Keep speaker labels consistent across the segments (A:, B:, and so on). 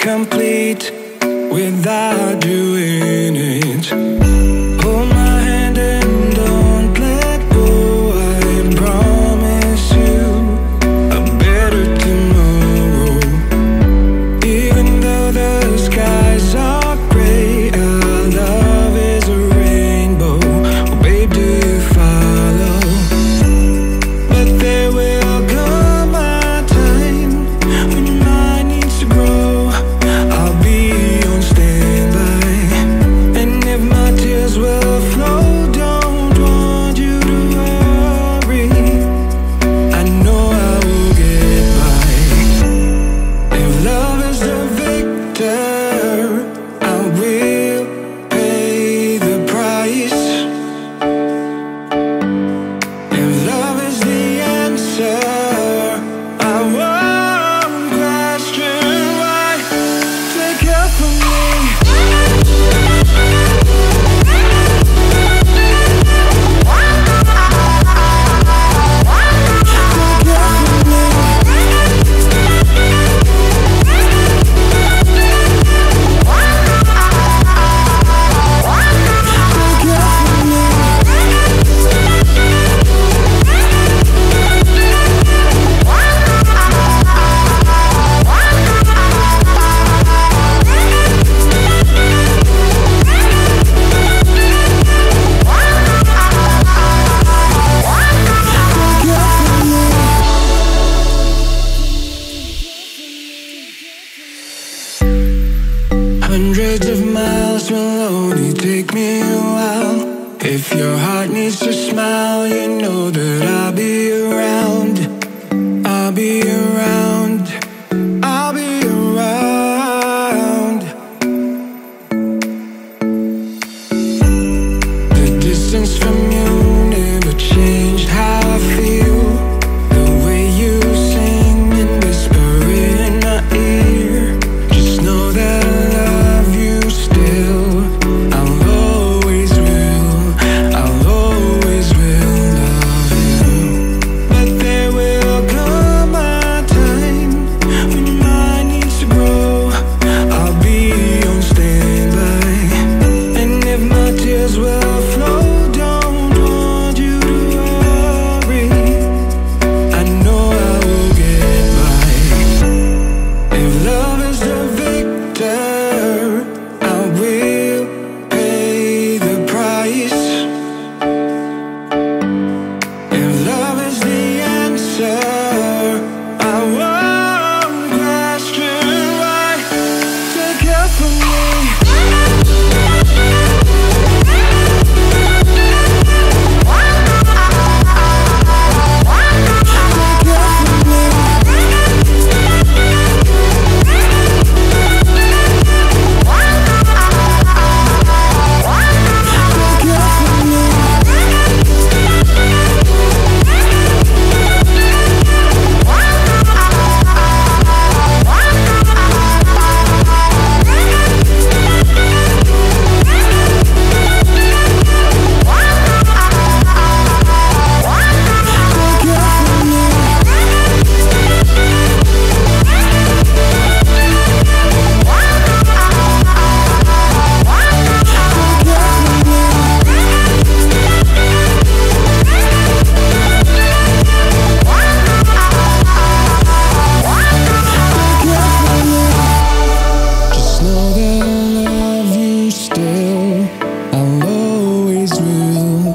A: complete without you. Hundreds of miles will only take me a while. If your heart needs to smile You know that I'll be around.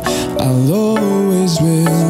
A: I will always will